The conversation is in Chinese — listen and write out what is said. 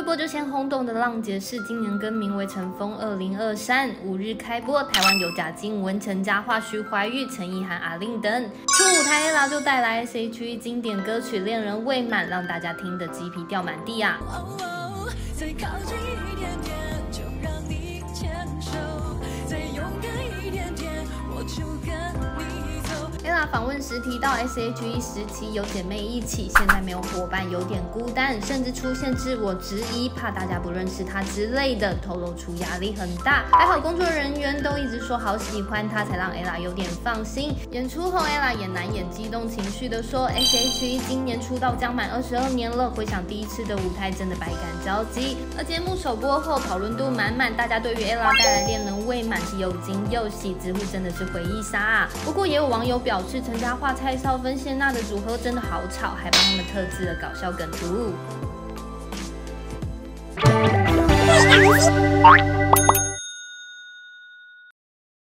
微博就先轰动的浪姐是今年更名为《乘风二零二三》，五日开播，台湾有贾静雯、陈嘉桦、徐怀钰、陈意涵、阿令等初舞台，ella 就带来 ch 经典歌曲《恋人未满》，让大家听得鸡皮掉满地啊！访问时提到，S.H.E 时期有姐妹一起，现在没有伙伴，有点孤单，甚至出现自我质疑，怕大家不认识她之类的，透露出压力很大。还好工作人员都一直说好喜欢她，才让 ella 有点放心。演出后，ella 也难掩激动情绪的说，S.H.E 今年出道将满二十二年了，回想第一次的舞台，真的百感交集。而节目首播后，讨论度满满，大家对于 ella 带来恋人未满是又惊又喜，直呼真的是回忆杀啊。不过也有网友表。表是陈嘉桦、蔡少芬、谢娜的组合真的好吵，还帮他们特制了搞笑梗图。